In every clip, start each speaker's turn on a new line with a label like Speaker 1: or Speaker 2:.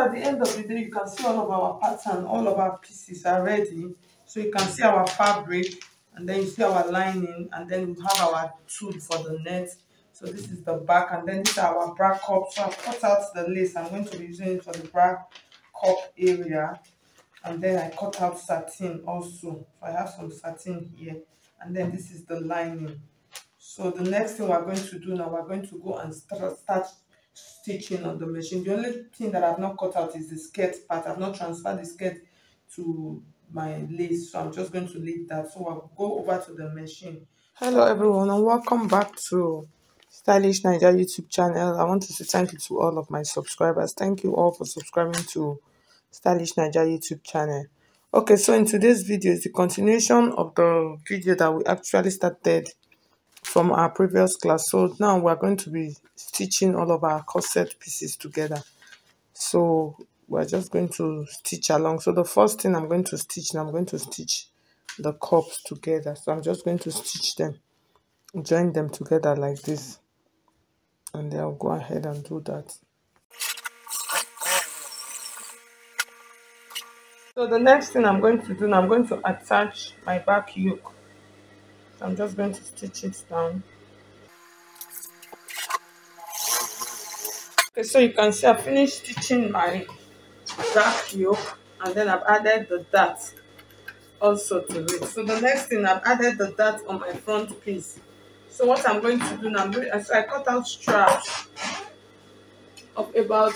Speaker 1: at the end of the day you can see all of our pattern all of our pieces are ready. So you can see our fabric and then you see our lining and then we have our tulle for the net. So this is the back and then this is our bra cup so i've cut out the lace. I'm going to be using it for the bra cup area. And then i cut out satin also. So i have some satin here. And then this is the lining. So the next thing we're going to do now we're going to go and start, stitching on the machine. The only thing that i've not cut out is the skirt part. I've not transferred the skirt to my lace so i'm just going to leave that. So i'll go over to the machine. Hello everyone and welcome back to stylish naija youtube channel. I want to say thank you to all of my subscribers. Thank you all for subscribing to stylish naija youtube channel. Okay so in today's video is the continuation of the video that we actually started from our previous class. So now we're going to be stitching all of our corset pieces together. So we're just going to stitch along. So the first thing i'm going to stitch now i'm going to stitch the cups together. So i'm just going to stitch them join them together like this. And then i'll go ahead and do that. So the next thing i'm going to do i'm going to attach my back yoke i'm just going to stitch it down okay so you can see i finished stitching my back yoke and then I've added the dart also to it. So the next thing I've added the dart on my front piece. So what I'm going to do now, I'm going, so I cut out straps of about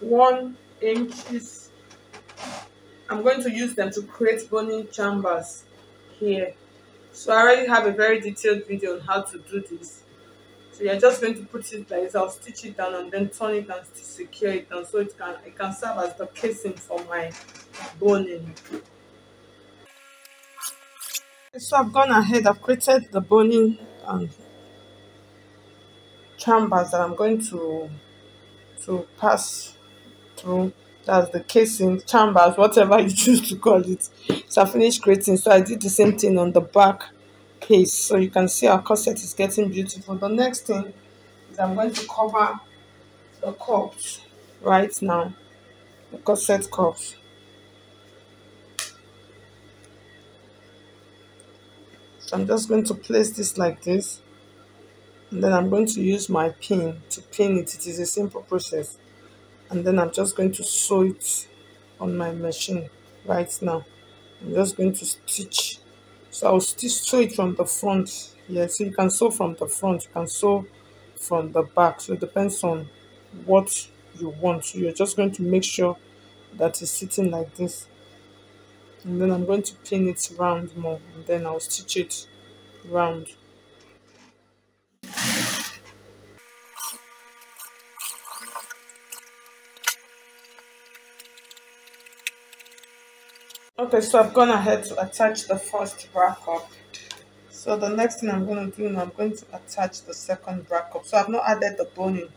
Speaker 1: one inches. I'm going to use them to create boning chambers here. So I already have a very detailed video on how to do this. So you're just going to put it like this. I'll stitch it down and then turn it and secure it down so it can it can serve as the casing for my boning. So I've gone ahead, I've created the boning and chambers that I'm going to to pass through. That's the casing, chambers, whatever you choose to call it. So I finished creating. So I did the same thing on the back paste so you can see our corset is getting beautiful the next thing is i'm going to cover the cups right now the corset cups so i'm just going to place this like this and then i'm going to use my pin to pin it it is a simple process and then i'm just going to sew it on my machine right now. I'm just going to stitch. So I'll still sew it from the front. Yeah so you can sew from the front. You can sew from the back. So it depends on what you want. So you're just going to make sure that it's sitting like this. And then I'm going to pin it round more. And then I'll stitch it round okay so i've gone ahead to attach the first bra cup so the next thing i'm going to do i'm going to attach the second bra cup so i've not added the boning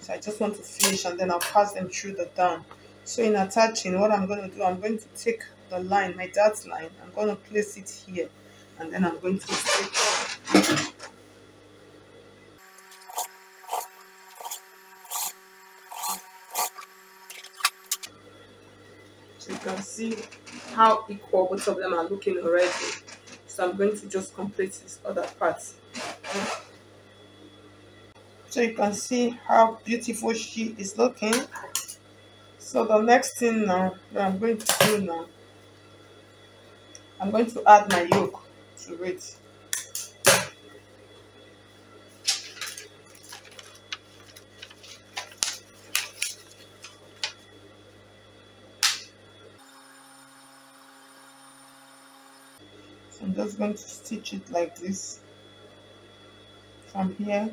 Speaker 1: so i just want to finish and then i'll pass them through the down so in attaching what i'm going to do i'm going to take the line my dart line. I'm going to place it here and then i'm going to can see how equal both of them are looking already. So i'm going to just complete this other part. So you can see how beautiful she is looking. So the next thing now that i'm going to do now i'm going to add my yoke to it I'm just going to stitch it like this from here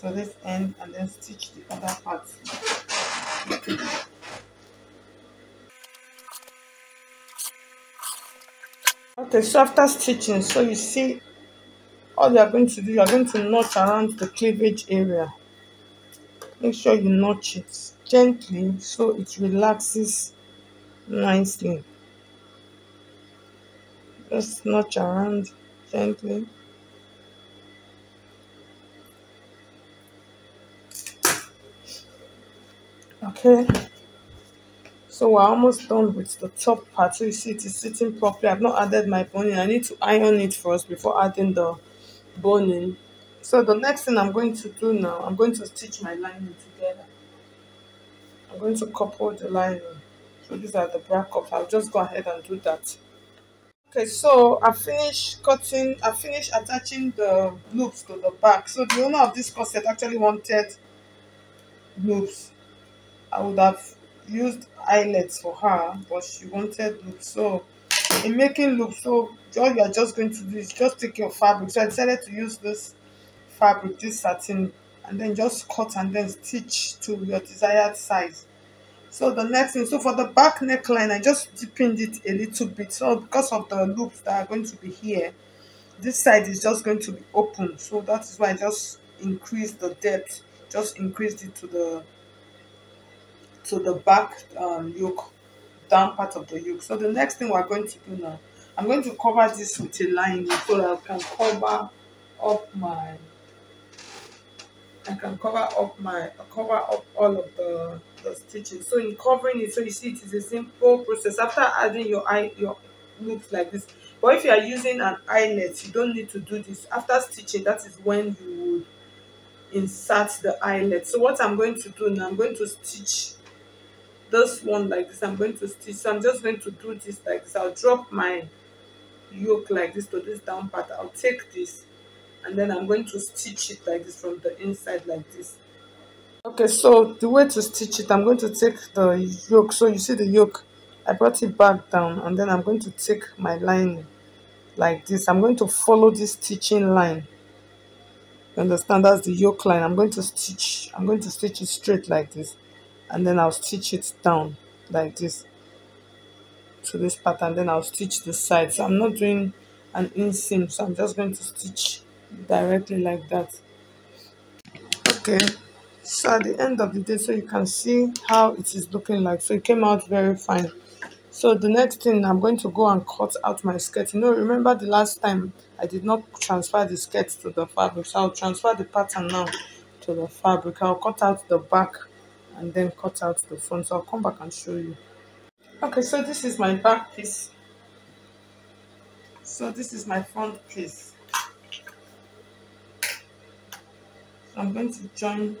Speaker 1: to this end and then stitch the other part. Okay so after stitching so you see all you are going to do you are going to notch around the cleavage area. Make sure you notch it gently so it relaxes nicely just notch around gently. okay. So we're almost done with the top part. So you see it is sitting properly. I've not added my boning i need to iron it first before adding the boning so the next thing i'm going to do now i'm going to stitch my lining together. I'm going to couple the lining. So these are the back i'll just go ahead and do that okay so i finished cutting i finished attaching the loops to the back. So the owner of this corset actually wanted loops. I would have used eyelets for her but she wanted loops. So in making loops so all you are just going to do is just take your fabric. So i decided to use this fabric this satin and then just cut and then stitch to your desired size so the next thing so for the back neckline i just deepened it a little bit. So because of the loops that are going to be here this side is just going to be open. So that is why i just increased the depth just increased it to the to the back um, yoke down part of the yoke. So the next thing we're going to do now i'm going to cover this with a lining so that i can cover up my I can cover up my cover up all of the, the stitches. So in covering it, so you see it is a simple process. After adding your eye your loops like this. But if you are using an eyelet, you don't need to do this. After stitching, that is when you would insert the eyelet. So what I'm going to do now, I'm going to stitch this one like this. I'm going to stitch. So I'm just going to do this like this. I'll drop my yoke like this to this down part. I'll take this and then I'm going to stitch it like this from the inside like this. Okay, so the way to stitch it, I'm going to take the yoke. So you see the yoke, I brought it back down and then I'm going to take my line like this. I'm going to follow this stitching line. You understand? That's the yoke line. I'm going to stitch. I'm going to stitch it straight like this. And then I'll stitch it down like this to this pattern. Then I'll stitch the side. So I'm not doing an inseam. So I'm just going to stitch directly like that. Okay. So at the end of the day so you can see how it is looking like. So it came out very fine. So the next thing i'm going to go and cut out my skirt. You know remember the last time i did not transfer the skirt to the fabric? So i'll transfer the pattern now to the fabric. I'll cut out the back and then cut out the front. So i'll come back and show you. Okay so this is my back piece. So this is my front piece I'm going to join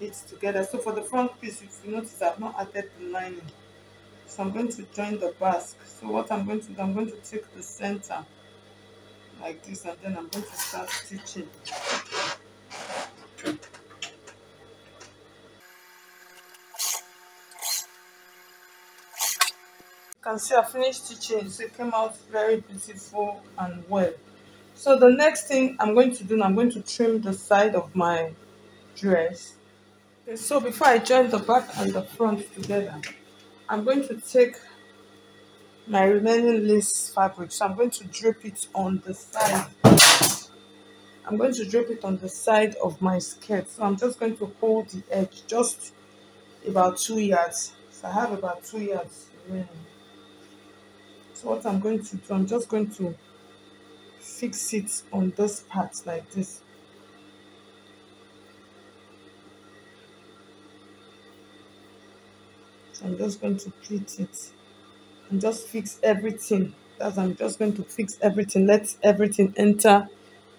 Speaker 1: it together. So for the front piece, if you notice, I've not added the lining. So I'm going to join the basque. So what I'm going to do, I'm going to take the center like this and then I'm going to start stitching. You can see I finished stitching, so it came out very beautiful and well so the next thing i'm going to do i'm going to trim the side of my dress. Okay, so before i join the back and the front together i'm going to take my remaining lace fabric. So i'm going to drape it on the side. I'm going to drape it on the side of my skirt. So i'm just going to hold the edge just about two yards. So i have about two yards remaining. So what i'm going to do i'm just going to fix it on this part like this. So I'm just going to pleat it and just fix everything. That's I'm just going to fix everything. Let everything enter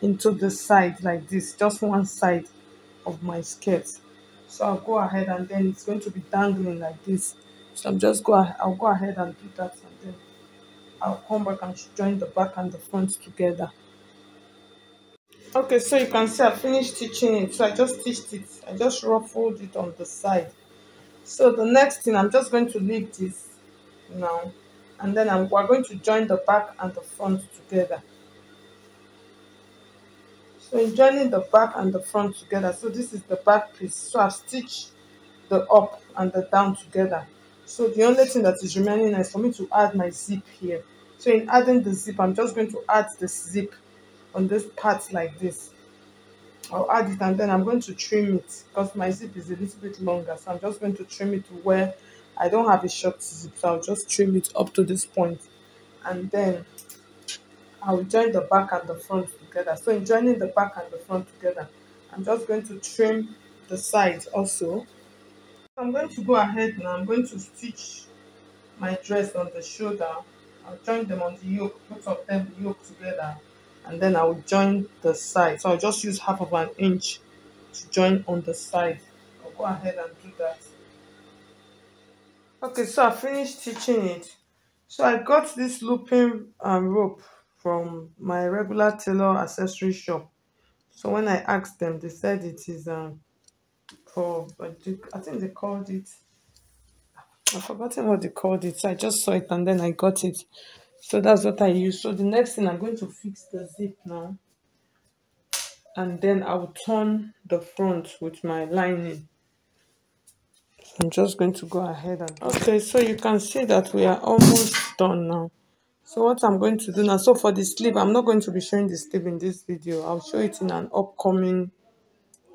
Speaker 1: into the side like this just one side of my skirt. So I'll go ahead and then it's going to be dangling like this. So I'm just go I'll go ahead and do that I'll come back and join the back and the front together. Okay, so you can see I finished stitching it. So I just stitched it. I just ruffled it on the side. So the next thing, I'm just going to leave this now. And then I'm, we're going to join the back and the front together. So in joining the back and the front together, so this is the back piece. So I've stitched the up and the down together. So the only thing that is remaining is for me to add my zip here. So in adding the zip, I'm just going to add the zip on this part like this. I'll add it and then I'm going to trim it because my zip is a little bit longer. So I'm just going to trim it to where I don't have a short zip. So I'll just trim it up to this point. And then I'll join the back and the front together. So in joining the back and the front together, I'm just going to trim the sides also I'm going to go ahead now. I'm going to stitch my dress on the shoulder. I'll join them on the yoke, both of them yoke together, and then I will join the side. So I'll just use half of an inch to join on the side. I'll go ahead and do that. Okay, so I finished stitching it. So I got this looping um, rope from my regular tailor accessory shop. So when I asked them, they said it is um, for I think they called it I've forgotten what they called it. I just saw it and then I got it. So that's what I use. So the next thing I'm going to fix the zip now. And then I'll turn the front with my lining. I'm just going to go ahead and okay, so you can see that we are almost done now. So what I'm going to do now, so for the sleeve, I'm not going to be showing the sleeve in this video. I'll show it in an upcoming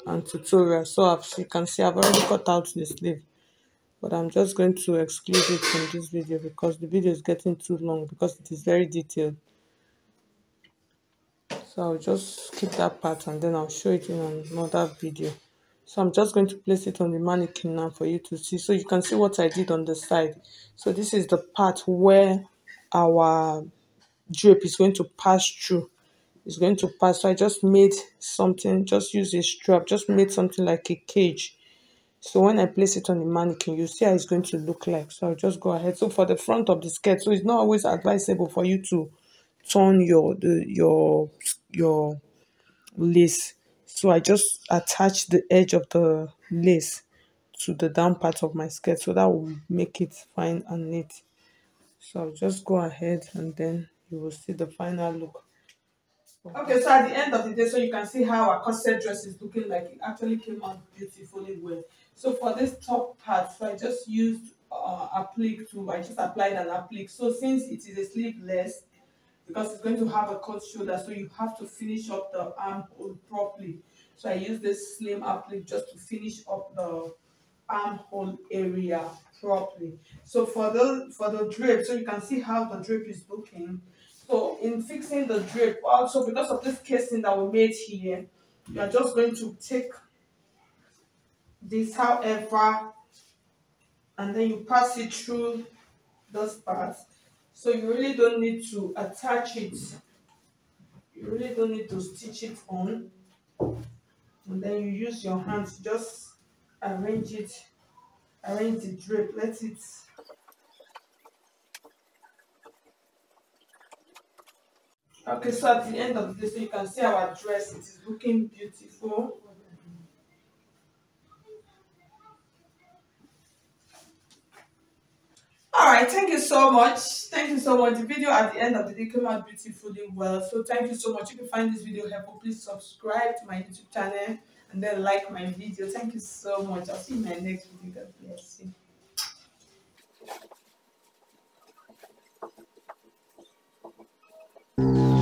Speaker 1: and tutorial so as you can see I've already cut out the sleeve but I'm just going to exclude it from this video because the video is getting too long because it is very detailed. So I'll just keep that part and then I'll show it in another video. So I'm just going to place it on the mannequin now for you to see. So you can see what I did on the side. So this is the part where our drape is going to pass through is going to pass. So I just made something, just use a strap, just made something like a cage. So when I place it on the mannequin, you see how it's going to look like. So I'll just go ahead. So for the front of the skirt, so it's not always advisable for you to turn your the your your lace. So I just attach the edge of the lace to the down part of my skirt. So that will make it fine and neat. So I'll just go ahead and then you will see the final look. Okay, so at the end of the day, so you can see how our corset dress is looking like. It actually came out beautifully well. So for this top part, so I just used uh, applique to, I just applied an applique. So since it is a sleeveless, because it's going to have a cut shoulder, so you have to finish up the armhole properly. So I use this slim applique just to finish up the armhole area properly. So for the for the drape, so you can see how the drape is looking. So in fixing the drape, also because of this casing that we made here, you are just going to take this however and then you pass it through those parts. So you really don't need to attach it. You really don't need to stitch it on. And then you use your hands, just arrange it, arrange the drape, let it Okay, so at the end of the day, so you can see our dress, it is looking beautiful. Alright, thank you so much. Thank you so much. The video at the end of the day came out beautifully well. So thank you so much. If you find this video helpful, please subscribe to my YouTube channel and then like my video. Thank you so much. I'll see you in my next video. God bless you.